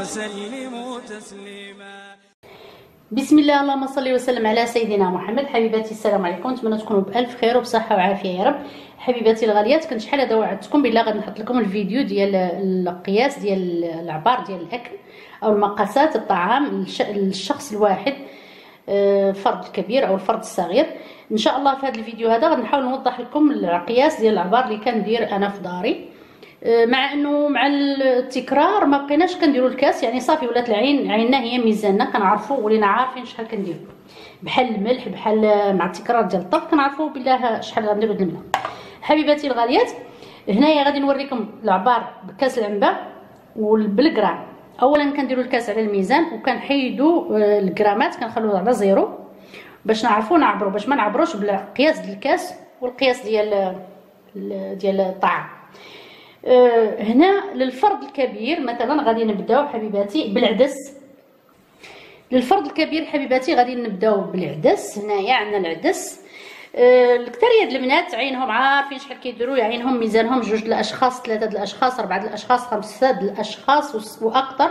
وسلموا تسليما. بسم الله اللهم صل وسلم على سيدنا محمد. حبيباتي السلام عليكم. نتمنى تكونوا بألف خير وبصحة وعافية يا رب. حبيباتي الغاليات كنت شحال هذا وعدتكم بالله غادي نحط لكم الفيديو ديال القياس ديال العبار ديال الأكل أو المقاسات الطعام للشخص الواحد آه، الفرد الكبير أو الفرد الصغير. إن شاء الله في هذا الفيديو هذا غادي نحاول نوضح لكم القياس ديال العبار اللي كندير أنا في داري. آه، مع إنه مع التكرار ما بقيناش كنديروا الكاس. يعني صافي ولات العين عيننا هي ميزاننا كنعرفوا ولينا عارفين شحال كنديروا بحال الملح بحال مع التكرار ديال الطبخ كنعرفوا بالله شحال غنديروا د الملح. حبيباتي الغاليات هنايا غادي نوريكم العبار بكاس العنبة وبالغرام اولا كنديروا الكاس على الميزان وكنحيدوا آه، الغرامات كنخلوه على زيرو. باش نعرفوا نعبروا باش ما نعبروش بالقياس ديال الكاس والقياس ديال ديال الطعام. هنا للفرد الكبير مثلا غادي نبداو حبيباتي بالعدس. للفرد الكبير حبيباتي غادي نبداو بالعدس هنايا عندنا العدس. أه الكثريه ديال البنات عينهم عارفين شحال كيديروا عينهم ميزانهم جوج الأشخاص ثلاثة الأشخاص أربعة الأشخاص خمسة الأشخاص وأكثر.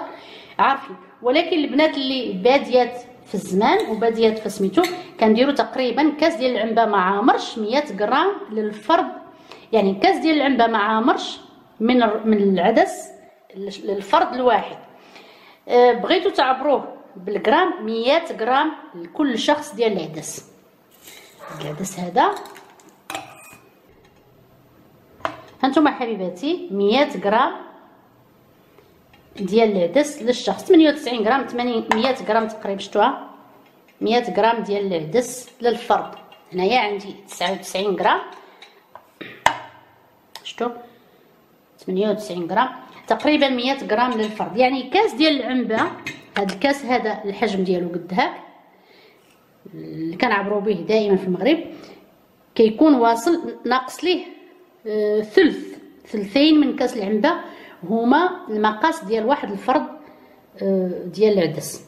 عارفين. ولكن البنات اللي باديات في الزمان وباديات في سميتو كنديروا تقريبا كاس ديال العنبة مع مرش 100 غرام للفرد. يعني كاس ديال العنبة مع مرش من من العدس للفرد الواحد. أه بغيتو تعبروه بالغرام 100 غرام لكل شخص ديال العدس. العدس هذا. هانتوما حبيباتي 100 غرام ديال العدس للشخص. 98 غرام 80 100 غرام تقريبا شفتوها؟ 100 غرام ديال العدس للفرد. هنايا عندي 99 غرام شفتوا 98 غرام تقريبا 100 غرام للفرد. يعني كاس ديال العنبة هذا الكاس هذا الحجم ديالو قد هاك اللي كنعبروا به دائما في المغرب كيكون واصل ناقص ليه آه ثلث ثلثين من كاس العنبة هما المقاس ديال واحد الفرد آه ديال العدس.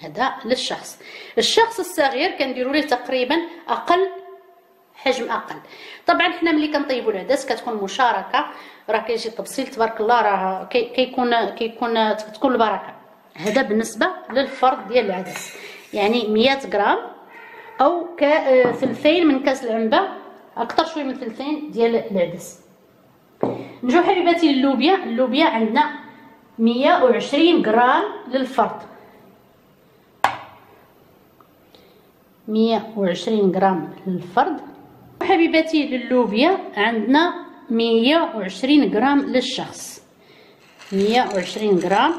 هذا للشخص. الشخص الصغير كنديروا ليه تقريبا أقل حجم أقل. طبعا حنا ملي كنطيبوا العدس كتكون مشاركة راه كيجي التبصيل تبارك الله راه كيكون كيكون تكون البركة. هذا بالنسبة للفرد ديال العدس. يعني 100 غرام أو ثلثين من كاس العنبة أكثر شوية من ثلثين ديال العدس. نجو حبيباتي اللوبيا اللوبيا عندنا 120 غرام للفرد. 120 غرام للفرد. حبيباتي للوبيا عندنا 120 غرام للشخص. 120 غرام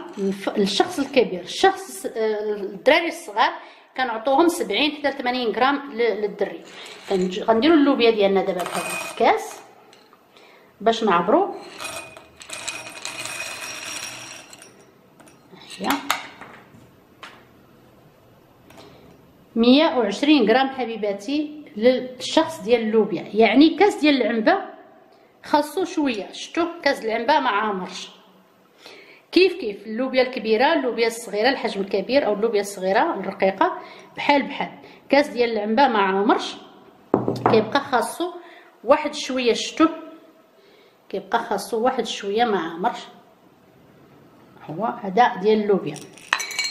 للشخص الكبير. الشخص الدراري الصغار كنعطوهم 70 حتى 80 غرام للدري. غنديروا اللوبيا ديالنا دابا بهذا الكاس باش نعبروا هي 120 غرام حبيباتي للشخص ديال اللوبيا. يعني كاس ديال العنبة خاصو شوية. شفتوا كاس العنبة مع مرش كيف كيف؟ اللوبيا الكبيرة اللوبيا الصغيرة الحجم الكبير أو اللوبيا الصغيرة الرقيقة بحال بحال. كاس ديال العنبة مع مرش كيبقى خاصو واحد شوية. شفتوا كيبقى خاصو واحد شوية مع مرش هو هذا ديال اللوبيا.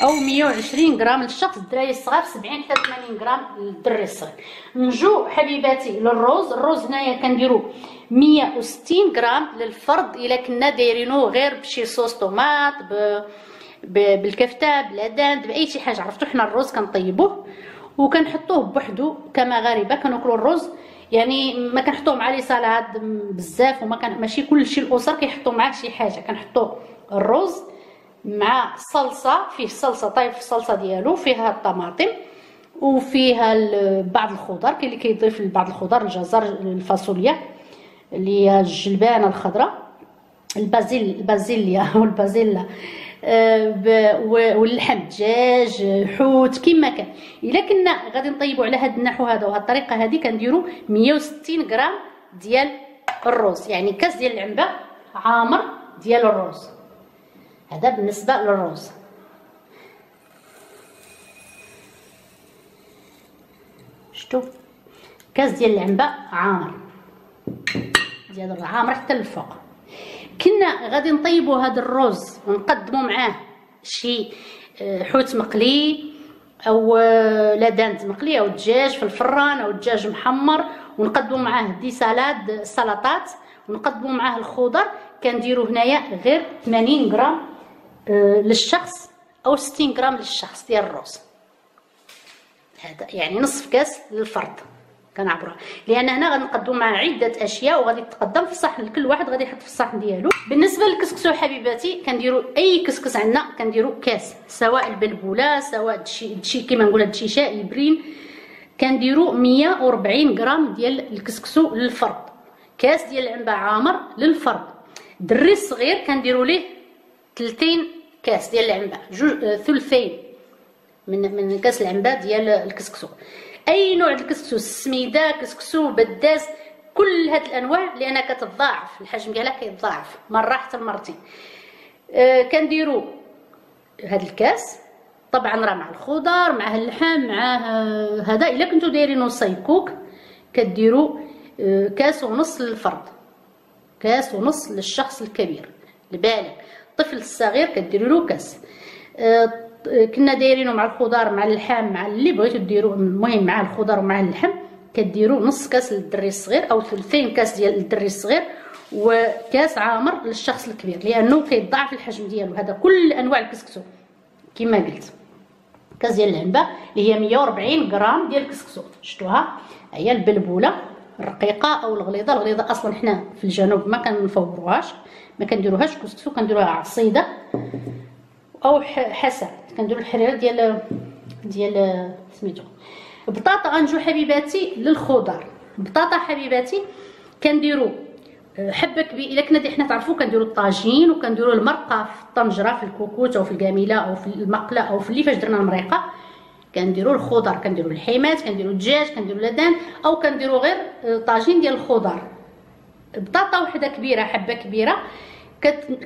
أو 120 غرام للشخص الدراري الصغار 70 حتى 80 غرام للدري الصغير. نجو حبيباتي للروز. الروز هنايا كنديرو 160 غرام للفرد إلا كنا دايرينو غير بشي صوص طوماط ب... ب... بالكفتة بلادان بأي شي حاجة. عرفتوا حنا الروز كنطيبوه وكنحطوه بوحدو كمغاربه كناكلوا الروز يعني ما كنحطوه مع لي سالاد بزاف وما كان ماشي كلشي الأسر كيحطوا معاه شي حاجة. كنحطوا الروز مع صلصة فيه صلصة طايب في الصلصه ديالو فيها الطماطم وفيها بعض الخضر كاين اللي كيضيف بعض الخضر الجزر الفاصوليا اللي هي الجلبانة الخضراء البازيل البازيليا والبازيلا آه واللحم دجاج حوت كما كان. إلا كنا غادي نطيبوا على هذا النحو هذا وهذه الطريقة هذه كنديروا 160 غرام ديال الروز يعني كاس ديال العنبة عامر ديال الروز هذا بالنسبة للروز. شفتوا كاس ديال العنبة عامر. ديال العامر حتى للفوق. كنا غادي نطيبوا هذا الرز ونقدموا معاه شي آه، حوت مقلي أو آه، لا دانت مقلي أو دجاج في الفران أو دجاج محمر ونقدموا معاه دي سلطات ونقدموا معاه الخضر. كنديروا هنايا غير 80 غرام. للشخص أو 60 غرام للشخص ديال الرز. هذا يعني نصف كاس للفرد. كنعبروها. لأن هنا غادي نقدموا مع عدة أشياء وغادي تقدم في الصحن كل واحد غادي يحط في الصحن ديالو. بالنسبة للكسكسو حبيباتي كنديروا أي كسكس عندنا كنديروا كاس. سواء البلبولة سواء دشي كيما نقولها الدشيشه البرين. كنديروا 140 غرام ديال الكسكسو للفرد. كاس ديال العنبة عامر للفرد. دري الصغير كنديروا ليه 30 كاس ديال العنبة. جوج آه، ثلثين من من كاس العنبة ديال الكسكسو. أي نوع الكسكسو؟ السميدة كسكسو بداس كل هاد الأنواع لانها كتضاعف. الحجم ديالها كيتضاعف مرة حتى مرتين. آه كنديرو هاد الكاس. طبعا راه مع الخضر مع اللحم مع هذا. إلا كنتو دايرينو صيكوك كديروا آه كاس ونص للفرد. كاس ونص للشخص الكبير البالغ. الطفل الصغير كديروا له كاس. آه كنا دايرينه مع الخضار مع اللحم مع اللي بغيتو ديروا المهم مع الخضار ومع اللحم كديروا نص كاس للدري الصغير أو ثلثين كاس ديال الدري الصغير وكاس عامر للشخص الكبير لأنه كيضاعف الحجم ديالو. هذا كل أنواع الكسكسو كما قلت. كاس ديال العنبة اللي هي 140 غرام ديال الكسكسو. شفتوها؟ هي البلبولة. الرقيقة أو الغليظة. الغليظة أصلا حنا في الجنوب ما كنفوروهاش ما كنديروهاش كسكسو كنديروها عصيدة أو حسب كنديروا الحريرة ديال ديال سميتو. بطاطا غنجو حبيباتي للخضر بطاطا حبيباتي كنديروا آه، حبة كبيرة. إلا كنا حنا تعرفوا كنديروا الطاجين وكنديروا المرقة في الطنجرة في الكوكوت أو في الكاميله أو في المقلة أو في اللي فاش درنا المريقة. كنديروا الخضر كنديروا اللحيمات كنديروا الدجاج كنديروا لدان أو كنديروا غير آه، طاجين ديال الخضر. بطاطا وحدة كبيرة حبة كبيرة.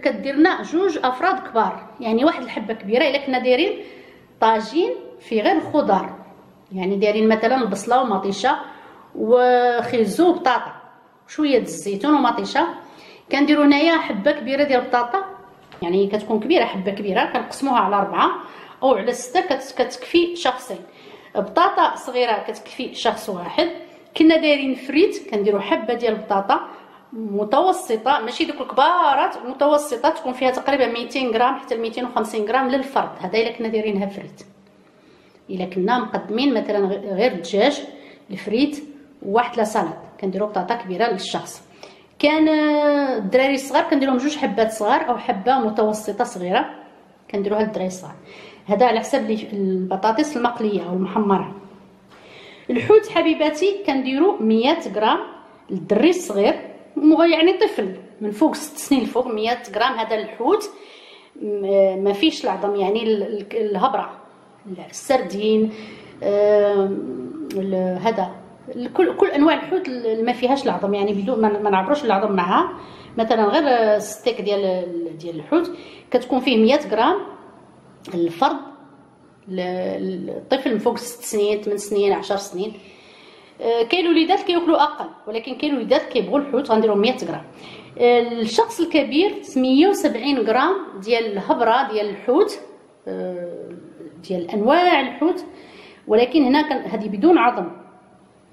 كديرنا جوج أفراد كبار. يعني واحد الحبة كبيرة إلا كنا دايرين طاجين في غير خضر يعني دايرين مثلا البصله ومطيشة وخيزو وبطاطا شوية الزيتون ومطيشة. كنديروا هنايا حبة كبيرة ديال البطاطا يعني كتكون كبيرة حبة كبيرة كنقسموها على أربعة. أو على ستة كتكفي شخصين. بطاطا صغيرة كتكفي شخص واحد. كنا دايرين فريت كنديروا حبة ديال البطاطا متوسطة ماشي دوك الكبارات متوسطة تكون فيها تقريبا 200 غرام حتى 250 غرام للفرد. هذا إلا كنا دايرينها فريت. إلا كنا مقدمين مثلا غير الدجاج الفريت وواحد لا سلطه كنديروا بطاطا كبيرة للشخص. كان الدراري الصغار كنديرهم جوج حبات صغار أو حبة متوسطة صغيرة. كنديروها للدراري الصغار. هذا على حساب البطاطس المقلية أو المحمرة. الحوت حبيباتي كنديروا 100 غرام للدري الصغير يعني طفل من فوق ست سنين لفوق 100 غرام هذا الحوت. ما فيش العظم يعني الهبرة السردين هذا. كل كل أنواع الحوت ما فيهاش العظم يعني بدون ما نعبروش العظم معها مثلا غير ستيك ديال ديال الحوت كتكون فيه 100 غرام الفرد الطفل من فوق 6 سنين 8 سنين 10 سنين. آه، كاين وليدات كياكلوا أقل ولكن كاين وليدات كيبغوا الحوت غنديروا 100 غرام. آه، الشخص الكبير 170 غرام ديال الهبرة ديال الحوت آه، ديال أنواع الحوت ولكن هنا هذه بدون عظم.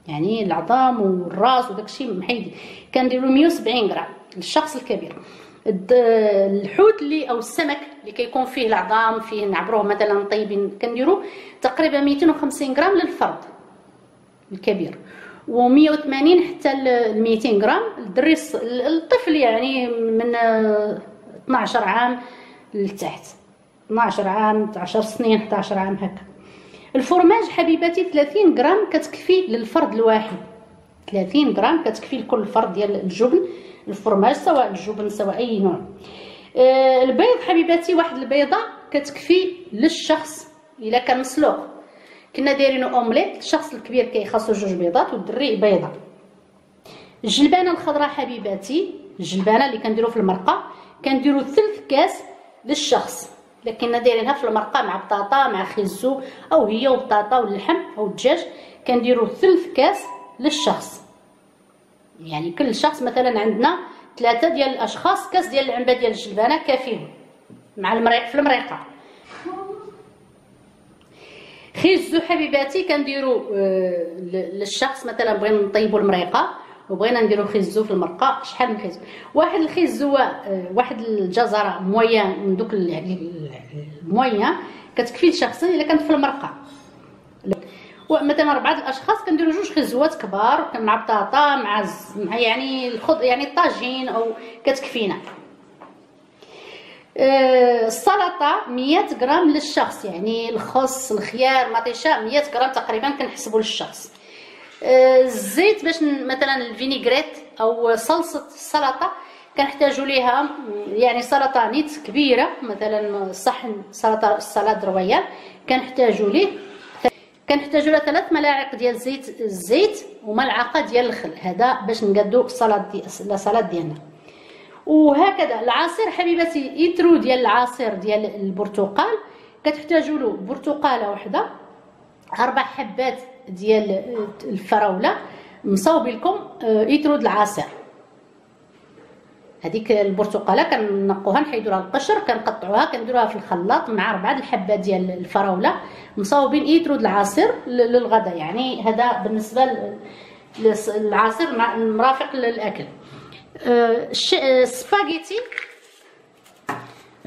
يعني العظام والراس وداك الشيء محيدي كنديروا 170 غرام للشخص الكبير. الحوت اللي أو السمك اللي كيكون فيه العظام فيه نعبروه مثلا طيبين كنديروا تقريبا 250 غرام للفرد الكبير و180 حتى ل 200 غرام. الدري الطفل يعني من 12 عام لتحت 12 عام 10 سنين 11 عام هكا. الفرماج حبيباتي 30 غرام كتكفي للفرد الواحد. 30 غرام كتكفي لكل فرد ديال الجبن. الفرماج سواء الجبن سواء أي نوع. آه البيض حبيباتي واحد البيضة كتكفي للشخص إلا كان مسلوق. كنا دايرينو أومليت الشخص الكبير كيخاصو جوج بيضات والدري بيضة. الجلبانة الخضراء حبيباتي الجلبانة اللي كنديرو في المرقة كنديرو ثلث كاس للشخص. لكن دايرينها في المرقة مع بطاطا مع خيزو أو هي وبطاطا واللحم أو الدجاج كنديرو ثلث كاس للشخص. يعني كل شخص مثلا عندنا ثلاثة ديال الأشخاص كاس ديال العنبة ديال الجلبانة كافيهم مع المريق في المريقة. خيزو حبيباتي كنديروا آه، للشخص مثلا بغينا نطيبوا المريقة وبغينا نديرو خيزو في المرقة. شحال من خيزو واحد الخيزو آه، واحد الجزرة مويان من دوك المويان كتكفي لشخص إلا كانت في المرقة. مثلا أربعة الأشخاص كنديروا جوج خزوات كبار مع بطاطا مع مع يعني الخض يعني الطاجين أو كتكفينا. آه، السلطة 100 غرام للشخص يعني الخس الخيار مطيشة 100 غرام تقريبا كنحسبوا للشخص. آه، الزيت باش مثلا ال vinaigrette أو صلصة السلطة كنحتاجوا ليها يعني سلطة نيت كبيرة مثلا صحن سلطة سلطة royale كنحتاجوا ليه. كنحتاجوا ثلاث ملاعق ديال زيت الزيت وملعقة ديال الخل. هذا باش نقادو السلطه دي السلطه ديالنا. وهكذا العصير حبيباتي يترو ديال العصير ديال البرتقال. كتحتاجوا له برتقالة واحدة أربع حبات ديال الفراولة. مصاوبين لكم يترو العصير. هذيك البرتقالة كنقوها نحيدوا لها القشر كنقطعوها كنديروها في الخلاط مع اربعه الحبات ديال الفراولة مصاوبين يترو العصير للغدا يعني هذا بالنسبة للعصير المرافق للأكل. السباغيتي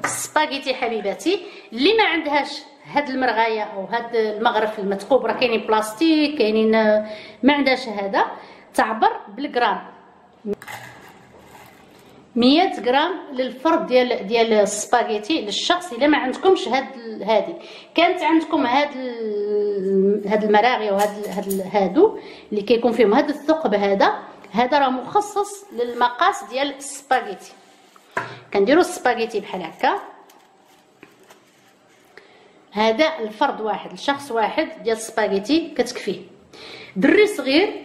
السباغيتي حبيباتي اللي ما عندهاش هاد المرغاية أو هاد المغرف المثقوب راه كاينين بلاستيك كاينين ما عندهاش هذا تعبر بالغرام. 100 غرام للفرد ديال ديال السباغيتي للشخص إلا ما عندكمش هاد هادي. كانت عندكم هاد هاد المراغي وهاد هاد هادو اللي كيكون فيهم هاد الثقب هذا هذا راه مخصص للمقاس ديال السباغيتي. كنديروا السباغيتي بحال هكا. هذا الفرد واحد لشخص واحد ديال السباغيتي كتكفيه. دري صغير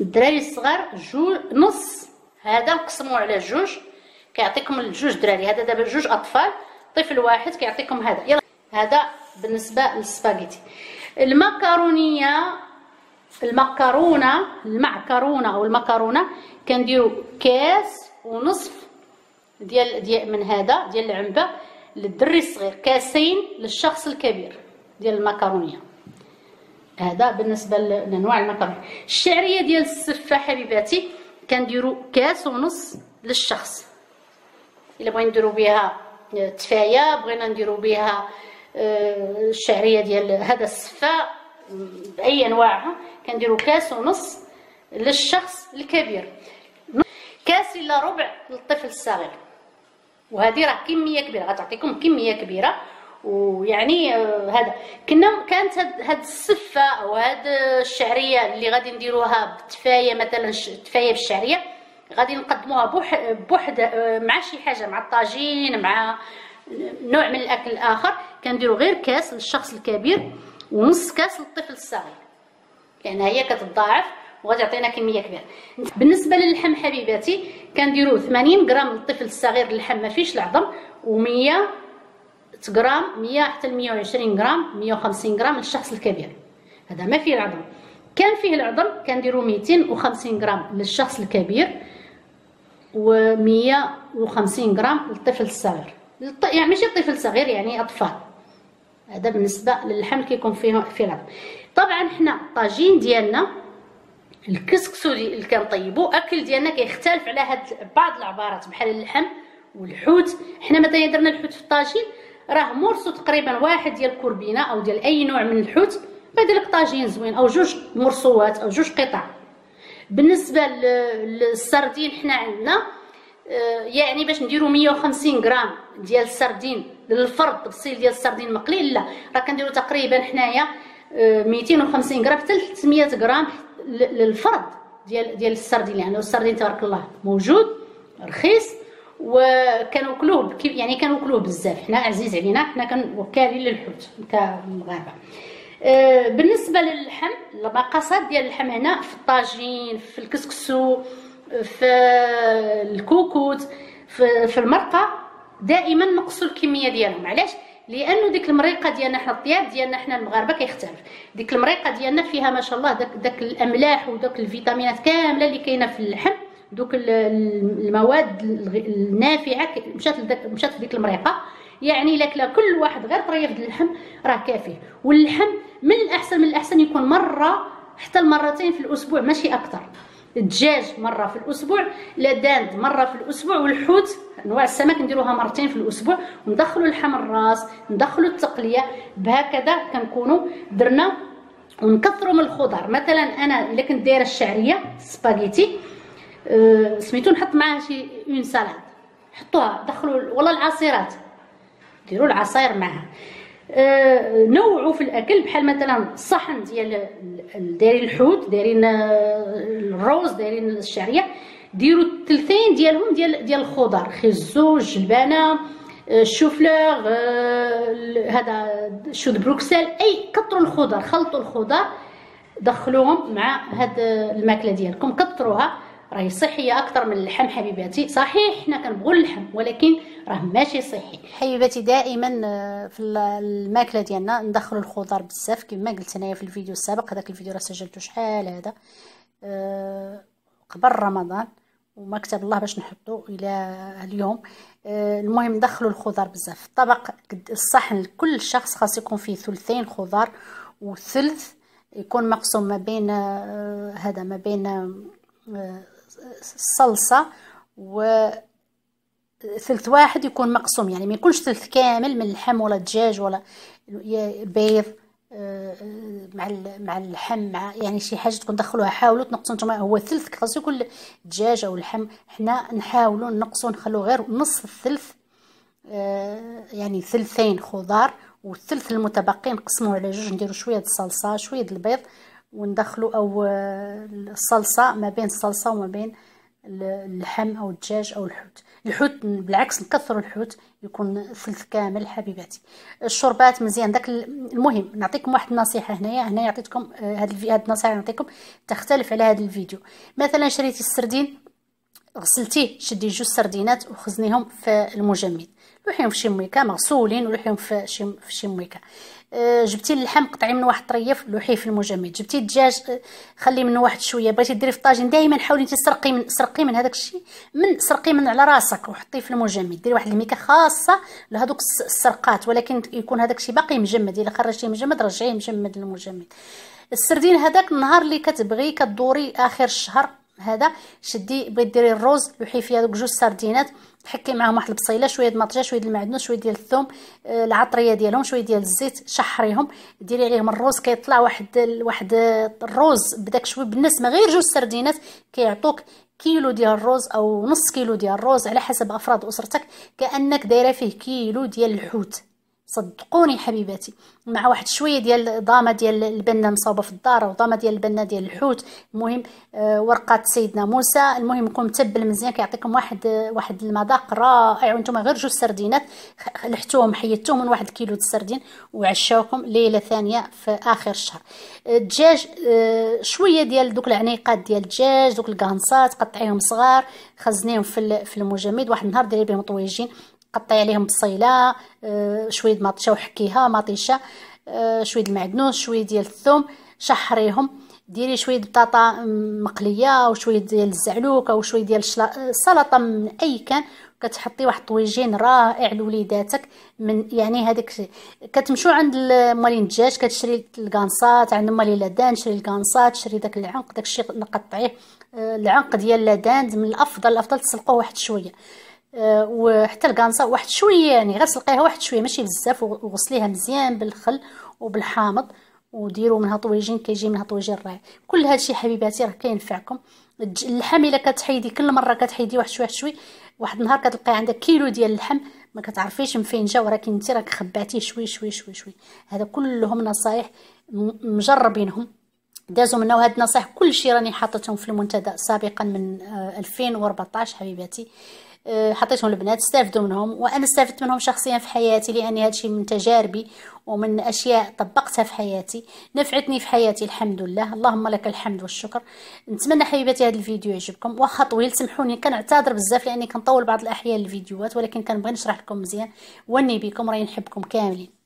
الدراري الصغار جو نص هذا نقسموه على جوج. كيعطيكم الجوج دراري. هذا دابا جوج أطفال طفل واحد كيعطيكم هذا. يلا. هذا بالنسبة للسباغيتي المكرونية المكرونة المعكرونة أو المكرونة كنديروا كاس ونصف ديال ديال من هذا ديال العنبة للدري الصغير. كاسين للشخص الكبير ديال المكرونية. هذا بالنسبة لأنواع المكرونة. الشعرية ديال السفه حبيباتي كنديروا كاس ونص للشخص. إلا بغينا نديروا بها تفاية بغينا نديروا بها الشعريه ديال هذا السفاء بأي انواعها كنديروا كاس ونص للشخص الكبير. كاس إلا ربع للطفل الصغير. وهذه راه كمية كبيرة غتعطيكم كمية كبيرة. ويعني آه، هذا. كنا كانت هاد السفه أو هاد الشعرية اللي غادي نديروها بتفايه مثلا تفاية بالشعريه غادي نقدموها بوحد آه، مع شي حاجة مع الطاجين مع نوع من الأكل الآخر. كنديروا غير كاس للشخص الكبير ونص كاس للطفل الصغير. لأن يعني هي كتضاعف وغادي تعطينا كمية كبيرة. بالنسبة للحم حبيباتي كنديروا 80 غرام للطفل الصغير اللحم ما فيش العظم و100 غرام 100 حتى ل 120 غرام 150 غرام للشخص الكبير. هذا ما فيه العظم. كان فيه العظم كنديروا 250 غرام للشخص الكبير و 150 غرام للطفل الصغير. يعني ماشي الطفل الصغير يعني أطفال. هذا بالنسبة للحم اللي كيكون فيه فيه العظم. طبعا حنا الطاجين ديالنا الكسكسو اللي كنطيبو أكل ديالنا كيختلف على هاد بعض العبارات بحال اللحم والحوت. حنا مثلا درنا الحوت في الطاجين راه مورسو تقريبا واحد ديال الكربينه أو ديال أي نوع من الحوت لك طاجين زوين أو جوج مرصوات أو جوج قطع. بالنسبة للسردين حنا عندنا آه، يعني باش نديرو 150 غرام ديال السردين للفرد تبصيل ديال السردين مقلي لا. راه كنديرو تقريبا حنايا 250 آه، غرام حتى 300 غرام للفرد ديال ديال السردين يعني السردين تبارك الله موجود رخيص. وكنوكلوه يعني كنوكلوه بزاف. حنا عزيز علينا حنا كنوكالين للحوت كمغاربه آه، بالنسبة للحم المقاصات ديال اللحم هنا في الطاجين في الكسكسو في الكوكوت في, في المرقة دائما نقصوا الكمية ديالهم. علاش؟ لأنه ديك المريقة ديالنا حنا الطياب ديالنا حنا المغاربة كيختلف. ديك المريقة ديالنا فيها ما شاء الله داك داك الأملاح وداك الفيتامينات كاملة اللي كاينة في اللحم. دوك المواد النافعة مشات مشات في ديك المريقة. يعني كلا كل واحد غير طريف ديال اللحم راه كافيه واللحم من الاحسن من الأحسن يكون مرة حتى المرتين في الأسبوع ماشي أكثر الدجاج مرة في الأسبوع la dinde مرة في الأسبوع والحوت أنواع السمك نديروها مرتين في الأسبوع. وندخلوا لحم الراس ندخلوا التقلية بهكذا كنكونوا درنا ونكثروا من الخضر. مثلا أنا إلا كنت دايرة الشعرية سباغيتي سميتو نحط معاها شي une salade. حطوها دخلوا ولا العصيرات. ديروا العصاير معها أه نوعوا في الأكل بحال مثلا الصحن ديال دايرين الحوت دايرين الروز دايرين الشعرية. ديروا الثلثين ديالهم ديال ديال الخضر خيزو الجلبانه الشوفلور أه هذا choux de Bruxelles أي كثروا الخضر خلطوا الخضر دخلوهم مع هاد الماكلة ديالكم. كثروها. راهي صحية أكثر من اللحم حبيباتي. صحيح حنا كنبغوا اللحم ولكن راه ماشي صحي. حبيباتي دائما آه، في الماكلة ديالنا ندخلوا الخضر بزاف كما قلت أنايا في الفيديو السابق. هذاك الفيديو راه سجلته شحال هذا؟ أه قبل رمضان وما كتب الله باش نحطو إلى اليوم. أه المهم ندخلوا الخضر بزاف. الطبق الصحن لكل شخص خاص يكون فيه ثلثين خضر وثلث يكون مقسوم ما بين هذا ما بين آه، الصلصه و ثلث واحد يكون مقسوم. يعني ما يكونش ثلث كامل من اللحم ولا الدجاج ولا بيض آه، مع مع اللحم مع يعني شي حاجة تكون دخلوها حاولوا تنقصوا نتوما. هو ثلث خاصو يكون الدجاج أو اللحم حنا نحاولوا نقصوا نخلو غير نص الثلث آه، يعني ثلثين خضار والثلث المتبقي نقسموه على جوج نديرو شوية الصلصة شوية البيض وندخلوا أو آه، الصلصة ما بين الصلصة وما بين اللحم أو الدجاج أو الحوت. الحوت بالعكس نكثروا الحوت يكون ثلث كامل حبيباتي. الشربات مزيان. داك المهم نعطيكم واحد النصيحة هنايا. هنا يعطيكم هاد هاد النصيحة نعطيكم تختلف على هذا الفيديو. مثلا شريتي السردين غسلتيه شدي جوج سردينات وخزنيهم في المجمد. لوحيهم في شي مويكا مغسولين ولوحيهم في شي في شي مويكا. آه، جبتي اللحم قطعي منه واحد طريف لوحيه في المجمد. جبتي الدجاج آه، خلي منه واحد شوية. بغيتي ديري في الطاجين دائما حاولي تسرقي من سرقي من هذاك الشيء من سرقي من على راسك وحطيه في المجمد. ديري واحد الميكه خاصة لهذوك السرقات ولكن يكون هذاك الشيء باقي مجمد. إلا خرجتيه مجمد رجعيه مجمد للمجمد. السردين هذاك النهار اللي كتبغي كدوري آخر الشهر هذا شدي بغيت ديري الروز لوحي فيها دوك جوج سردينات. تحكي معاهم واحد البصيلة شوية د المطجه شوية د المعدنوس شوية ديال الثوم آه، العطرية ديالهم شوية ديال الزيت شحريهم. ديري عليهم الروز كيطلع واحد واحد الروز بداك شوية بالنسبة غير جوج سردينات كيعطوك كيلو ديال الروز أو نص كيلو ديال الروز على حسب أفراد أسرتك. كأنك دايرة فيه كيلو ديال الحوت. صدقوني حبيباتي مع واحد شوية ديال ضامه ديال البنة مصوبة في الدار وضامه ديال البنة ديال الحوت. المهم آه ورقات سيدنا موسى. المهم يكون متبل مزيان كيعطيكم واحد واحد المذاق رائع. وإنتم غير جوج سردينات لحتوهم حيدتوهم من واحد الكيلو السردين وعشاوكم ليلة ثانية في آخر الشهر. الدجاج آه شوية ديال دوك العنيقات ديال الدجاج دوك القانصات قطعيهم صغار خزنيهم في في المجمد. واحد النهار ديري بهم طويجين. قطعي عليهم بصيلة آه، شوية مطيشه وحكيها مطيشة آه، شوية المعدنوس شوية ديال الثوم شحريهم. ديري شوية بطاطا مقلية وشويه ديال الزعلوك أو شوية ديال السلطه من أي كان. كتحطي واحد الطويجين رائع لوليداتك من يعني هذاك كتمشوا عند مالين الدجاج كتشري الكانصات عند مالين لادان شري الكانصات شري داك العنق داكشي نقطعيه آه، العنق ديال لادان من الأفضل الأفضل تسلقوه واحد شوية. آه، وحتى الكانصا واحد شوية يعني غير سلقيها واحد شوية ماشي بزاف وغسليها مزيان بالخل وبالحامض وديروا منها طويجين كيجي منها طويجين رائع. كل هذا الشيء حبيباتي راه كينفعكم. اللحم إلا كتحيدي كل مرة كتحيدي واحد شوية شوي واحد النهار كتلقاي عندك كيلو ديال اللحم ما كتعرفيش من فين جا ولكن انت راك خباتيه شوي شوي شوي شوي. هذا كلهم نصايح مجربينهم. دازوا منا وهاد النصائح كلشي راني حاطتهم في المنتدى سابقا من 2014 آه، حبيباتي. آه، حطيتهم البنات استافدوا منهم وأنا استفدت منهم شخصيا في حياتي لأن هذا الشيء من تجاربي ومن أشياء طبقتها في حياتي نفعتني في حياتي الحمد لله. اللهم لك الحمد والشكر. نتمنى حبيباتي هذا الفيديو يعجبكم. واخا طويل سمحوني كنعتذر بزاف لأني كنطول بعض الأحيان الفيديوهات ولكن كنبغي نشرح لكم مزيان واني بكم راني نحبكم كاملين.